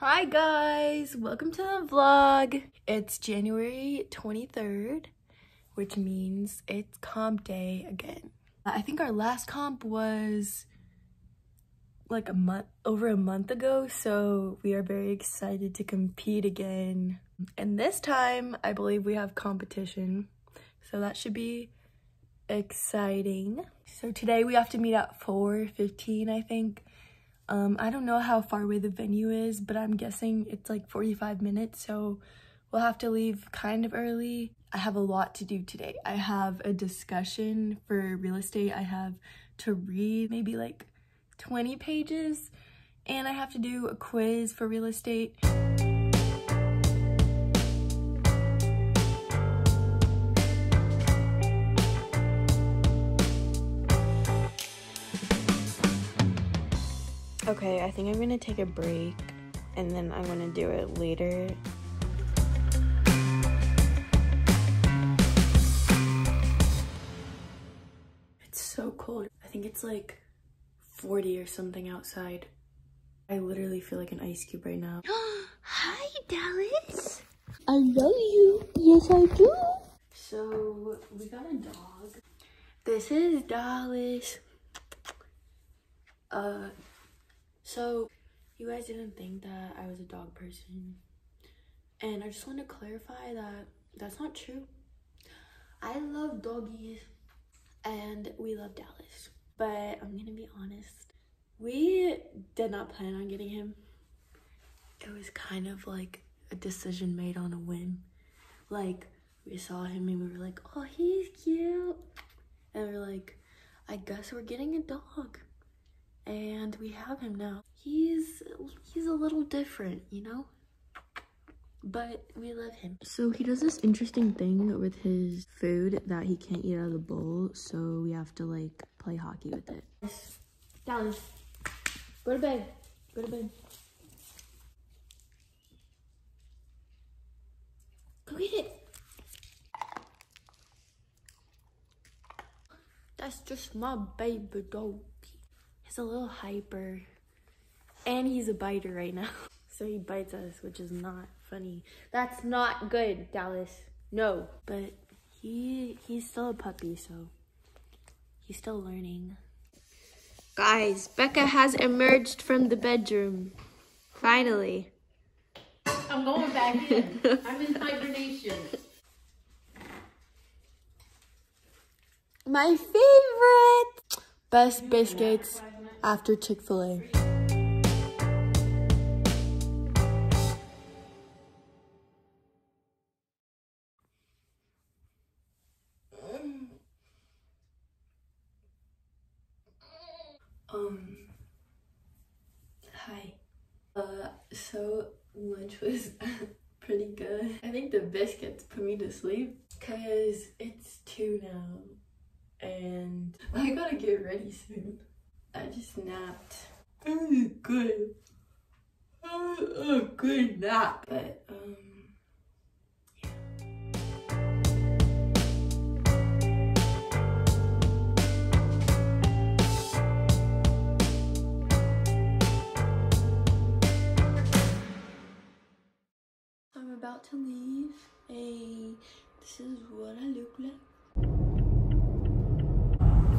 Hi guys, welcome to the vlog. It's January 23rd, which means it's comp day again. I think our last comp was like a month, over a month ago, so we are very excited to compete again. And this time, I believe we have competition, so that should be exciting. So today we have to meet at 4.15, I think. Um, I don't know how far away the venue is, but I'm guessing it's like 45 minutes, so we'll have to leave kind of early. I have a lot to do today. I have a discussion for real estate. I have to read maybe like 20 pages, and I have to do a quiz for real estate. Okay, I think I'm gonna take a break and then I'm gonna do it later. It's so cold. I think it's like 40 or something outside. I literally feel like an ice cube right now. Hi, Dallas. I love you. Yes, I do. So, we got a dog. This is Dallas. Uh, so, you guys didn't think that I was a dog person. And I just want to clarify that that's not true. I love doggies and we love Dallas. But I'm going to be honest. We did not plan on getting him. It was kind of like a decision made on a whim. Like, we saw him and we were like, oh, he's cute. And we are like, I guess we're getting a dog and we have him now. He's he's a little different, you know? But we love him. So he does this interesting thing with his food that he can't eat out of the bowl, so we have to like play hockey with it. Dallas, go to bed. Go to bed. Go get it. That's just my baby dog. He's a little hyper. And he's a biter right now. So he bites us, which is not funny. That's not good, Dallas. No. But he he's still a puppy, so he's still learning. Guys, Becca has emerged from the bedroom. Finally. I'm going back in. I'm in hibernation. My favorite! Best biscuits after Chick-fil-A. Um, hi. Uh, so lunch was pretty good. I think the biscuits put me to sleep because it's two now and I gotta get ready soon. I just napped. It was good. It was a good nap. But, um, I'm about to leave. Hey, this is what I look like.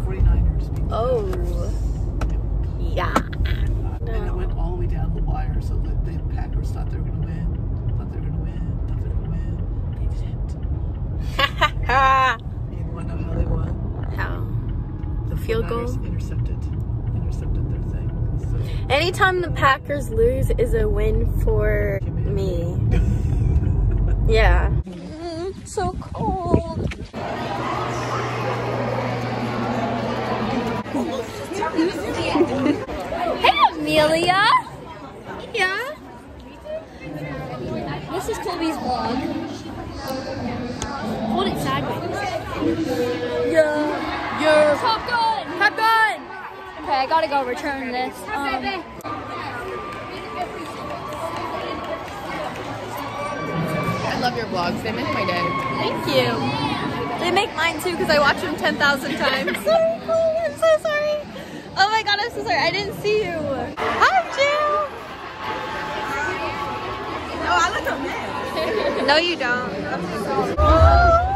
49ers. Oh, yeah. And it went all the way down the wire, so that the Packers thought they were going to win. Thought they were going to win. Thought they were going to win. They didn't. You want to know how they won? How? The Field goal? 49ers intercepted. Intercepted their thing. So. Anytime the Packers lose is a win for me. Yeah. Mm, so cold. hey, Amelia. Yeah. This is Colby's vlog. Hold it sideways. Yeah. Yeah. Top gun! Top gun. Okay, I gotta go return this. Um, I love your vlogs. They make my day. Thank you. They make mine too because I watch them 10,000 times. sorry, Chloe, I'm so sorry so sorry. I didn't see you. Hi, Jill. No, I look a mess. no, you don't. Oh.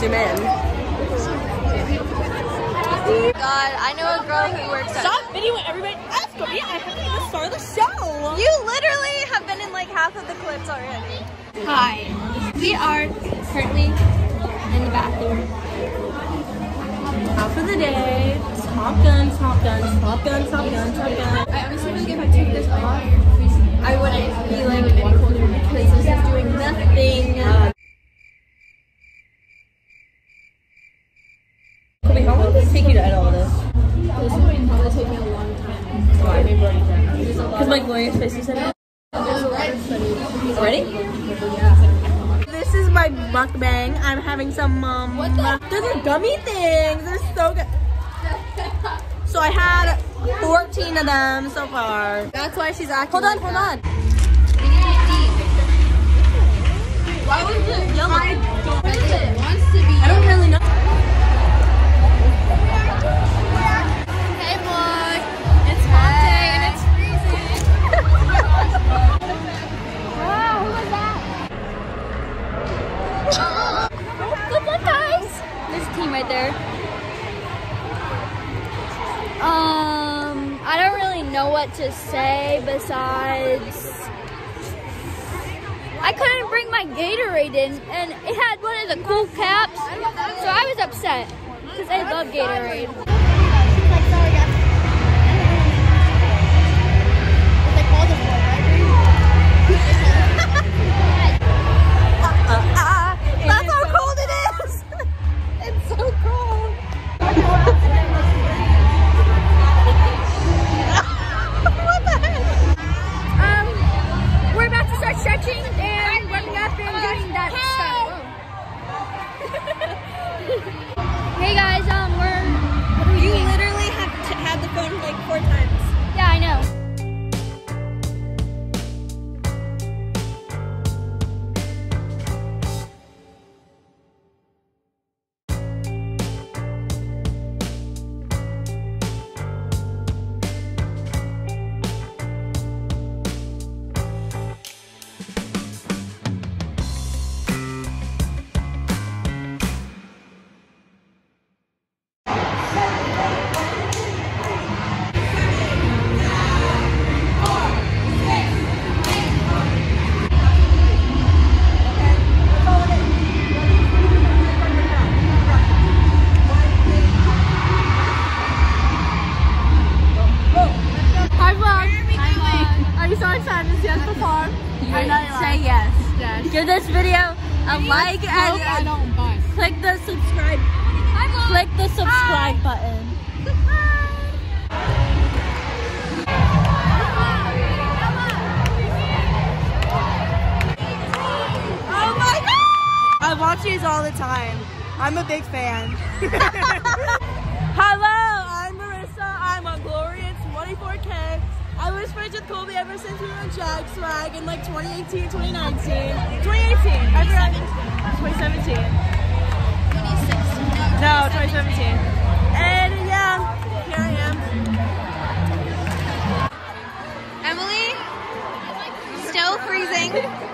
Zoom in. God, I know a girl who works at. Stop videoing everybody. Let's go. Yeah, I haven't even started the show. You literally have been in like half of the clips already. Hi, we are currently in the bathroom. Out for the day. Top gun, top gun, top gun, top gun, top gun. I honestly think if I took this off, I wouldn't be like any colder because this is doing nothing. Uh, Colby, how long does it take you to edit all this? This would probably take me a long time. Because my glorious face is in it. Ready? This is my mukbang. I'm having some um. What the? Those are gummy things. They're so good. So I had 14 of them so far. That's why she's acting. Hold on, hold on. Why was it yellow? Wants to. I don't really know. Right there. Um, I don't really know what to say besides. I couldn't bring my Gatorade in, and it had one of the cool caps, so I was upset because I love Gatorade. God! I watch these all the time. I'm a big fan. Hello, I'm Marissa. I'm on Gloria 24K. I was friends with Colby ever since we were in Jag Swag in like 2018, 2019. 2018. I forgot. 2017. No, 2017. And yeah, here I am. Emily, still freezing.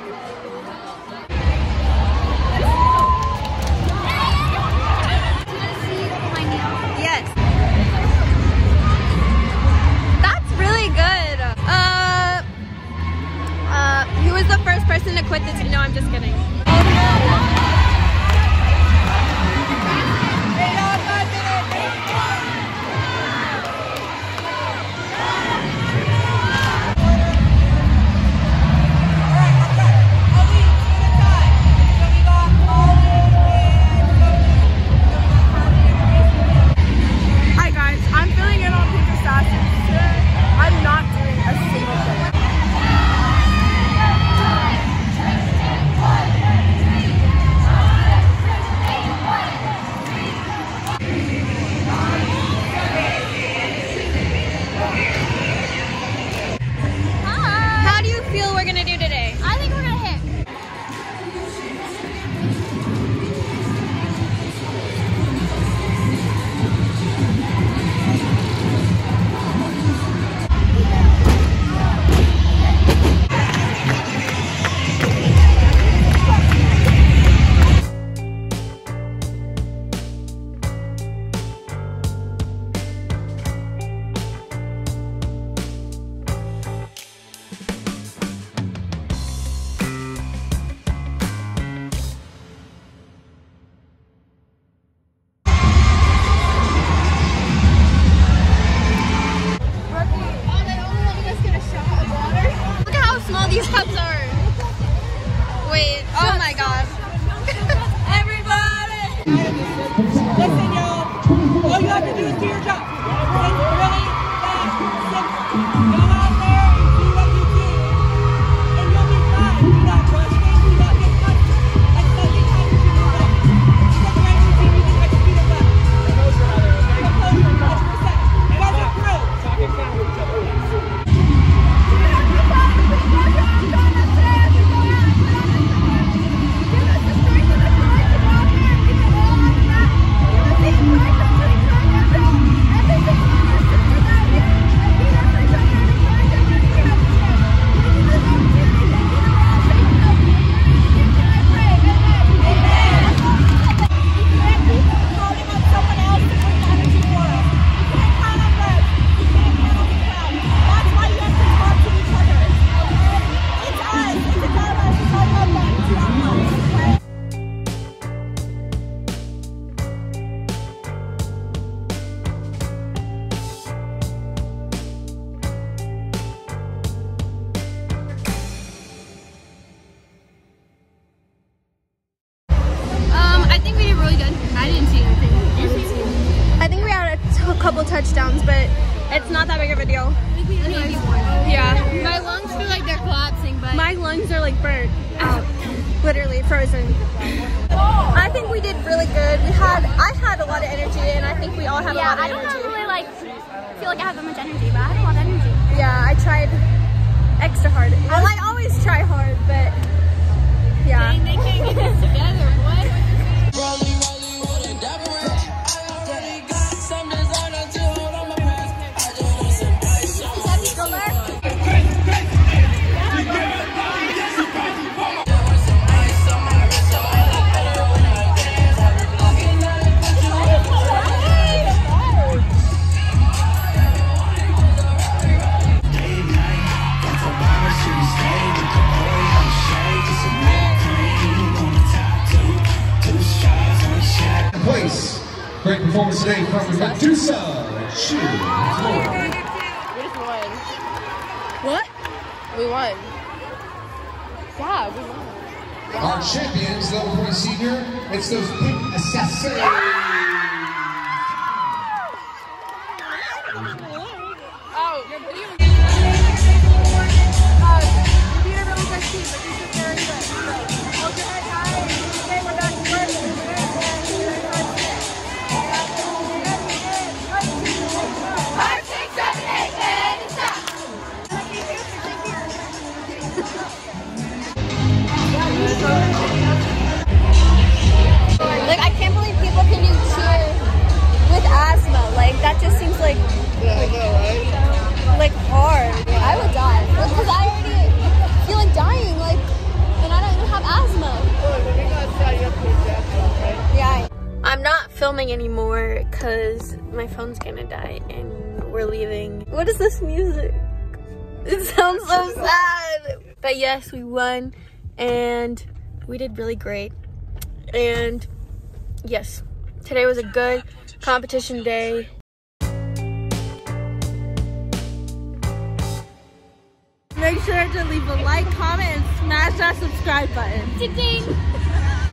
Lungs are like burnt out, literally frozen. I think we did really good. We had, I had a lot of energy, and I think we all had yeah, a lot of energy. Yeah, I don't energy. have really like feel like I have that much energy, but I had a lot of energy. Yeah, I tried extra hard. Well, I always try hard, but yeah. They can't get this together, boy. Medusa. Shoot. What? We won. Yeah, we won. Our champions, level 20 senior, it's those pink assassins. Filming anymore because my phone's gonna die and we're leaving. What is this music? It sounds so sad. But yes, we won and we did really great. And yes, today was a good competition day. Make sure to leave a like, comment, and smash that subscribe button. Ding ding.